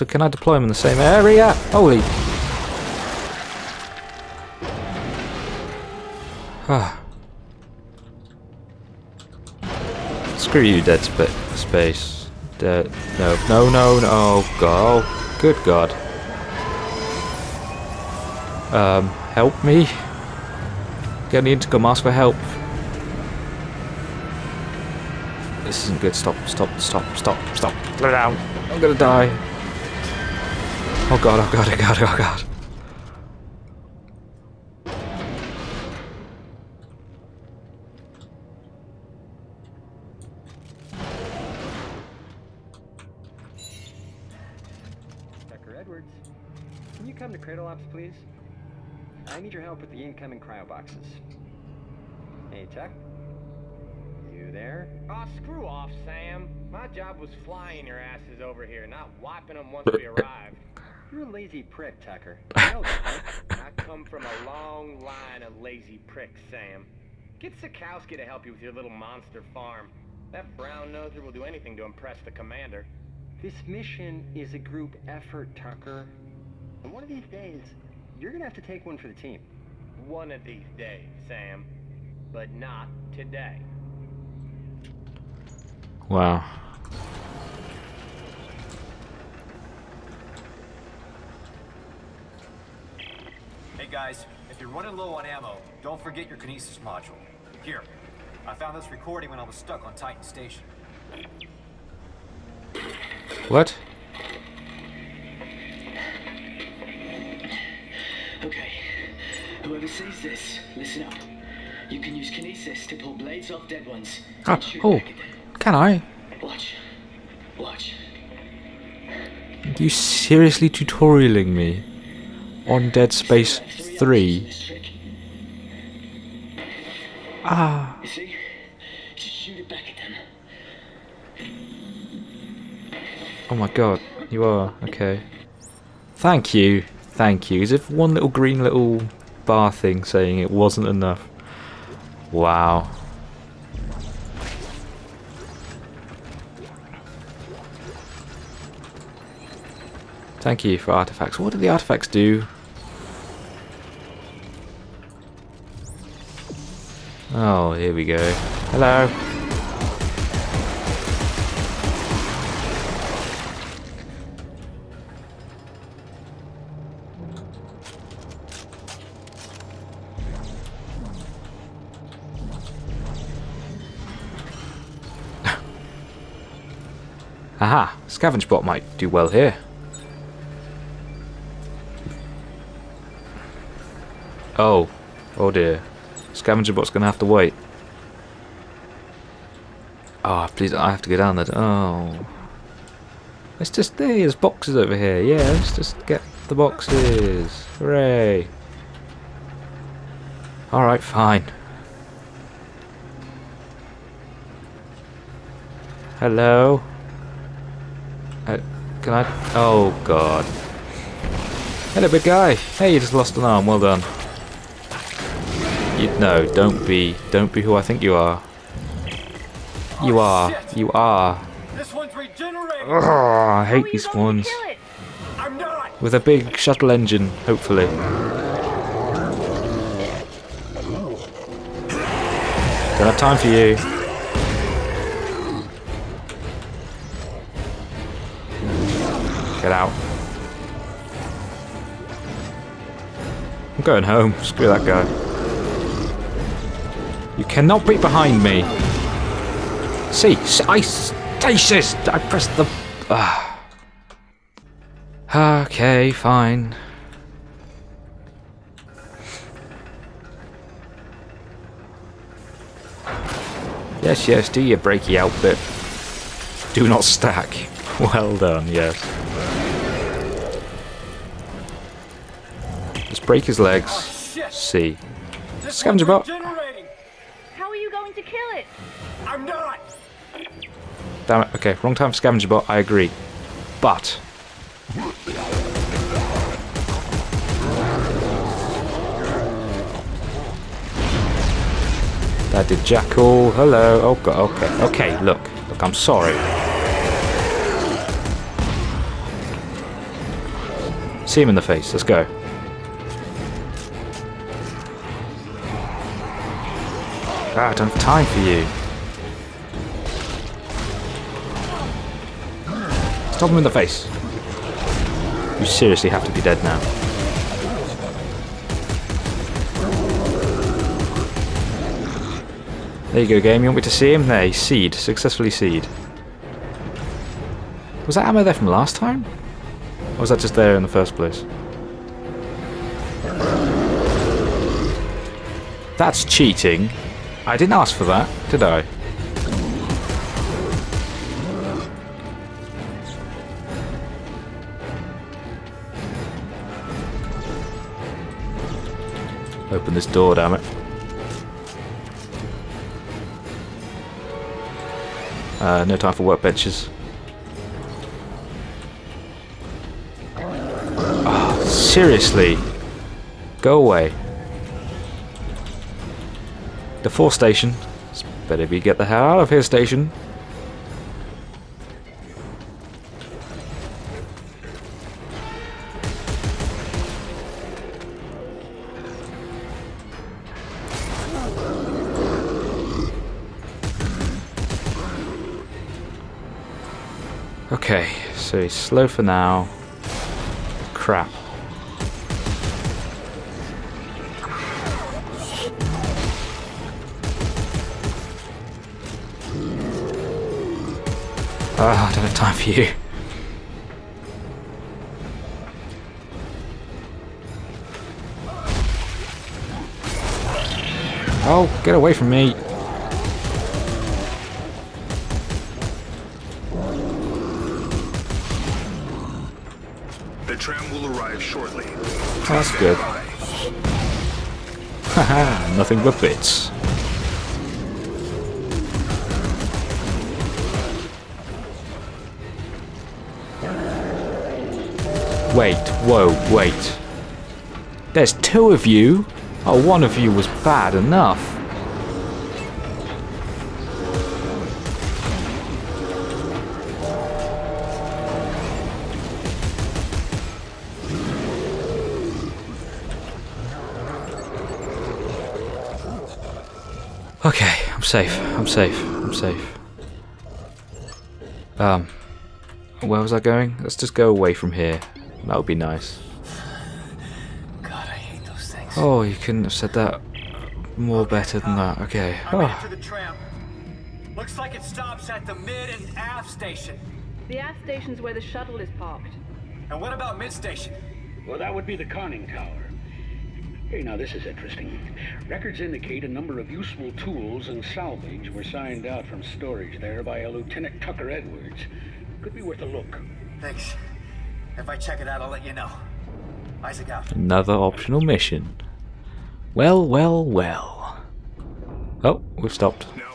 So can I deploy them in the same area? Holy... Ah. Screw you, dead spa space. Dead. No, no, no, no. Oh, God. Oh, good God. Um, help me. Get the intercom, ask for help. This isn't good. Stop, stop, stop, stop, stop. It down. I'm gonna die. Oh god, oh god, oh god, oh god. Tucker Edwards, can you come to Cradle Ops, please? I need your help with the incoming cryo boxes. Hey, Tuck? You there? Oh, screw off, Sam. My job was flying your asses over here, not wiping them once we arrived. You're a lazy prick, Tucker. You know that, right? I come from a long line of lazy pricks, Sam. Get Sikowski to help you with your little monster farm. That brown noser will do anything to impress the commander. This mission is a group effort, Tucker. And one of these days, you're gonna have to take one for the team. One of these days, Sam. But not today. Wow. Guys, if you're running low on ammo, don't forget your kinesis module. Here, I found this recording when I was stuck on Titan Station. What? Okay. Whoever sees this, listen up. You can use kinesis to pull blades off dead ones. Ah, and shoot oh, back at them. can I? Watch. Watch. You seriously tutorialing me on Dead Space three hours in 3? this trick. Ah. You see? Just shoot it back at them. Oh my god, you are, okay. Thank you, thank you. As if one little green little bar thing saying it wasn't enough. Wow. Thank you for artifacts. What do the artifacts do? Oh, here we go. Hello. Aha! Scavenge bot might do well here. Oh. Oh dear. Scavenger bot's gonna have to wait. Oh, please, I have to go down there. Oh. Let's just, there's boxes over here. Yeah, let's just get the boxes. Hooray. Alright, fine. Hello? Uh, can I? Oh god. Hello, big guy. Hey, you just lost an arm. Well done. You, no, don't be. Don't be who I think you are. You Oh, are. shit. You are. This one's regenerating! Ugh, I hate these ones. to kill it? I'm not! With a big shuttle engine, hopefully. Don't have time for you. Get out. I'm going home. Screw that guy. You cannot be behind me. See, s- I stasis. I pressed the. Ah. Okay, fine. Yes, yes, do your breaky outfit. Do not stack. Well done, yes. Just break his legs. Shit! See. Scavenger bot. regenerating! How are you going to kill it? I'm not! Damn it. Okay, wrong time for scavenger bot, I agree. But. That did Jackal. Hello. Oh god. Okay. Okay. Look. Look. I'm sorry. See him in the face. Let's go. Ah, I don't have time for you. Stop him in the face. You seriously have to be dead now. There you go, game. You want me to see him? There, seed. Successfully seed. Was that ammo there from last time? Or was that just there in the first place? That's cheating. I didn't ask for that, did I? Open this door, damn it. Uh, no time for workbenches. Oh, seriously? Go away. The fourth station. It's better be get the hell out of here, station. Okay, so he's slow for now. Crap. Ah, I don't have time for you. Oh, get away from me. The tram will arrive shortly. Oh, that's good. Haha, nothing but bits. Wait, whoa, wait. There's two of you? Oh, one of you was bad enough. Okay, I'm safe. I'm safe. I'm safe. Um, where was I going? Let's just go away from here. That would be nice. God, I hate those things. Oh, you couldn't have said that more better than that. Okay. I made Oh, the tram. Looks like it stops at the mid and aft station. The aft station's where the shuttle is parked. And what about mid station? Well, that would be the conning tower. Hey, now this is interesting. Records indicate a number of useful tools and salvage were signed out from storage there by a Lieutenant Tucker Edwards. Could be worth a look. Thanks. If I check it out, I'll let you know. Isaac out. another optional mission. Well, well, well. Oh, we've stopped. Tower.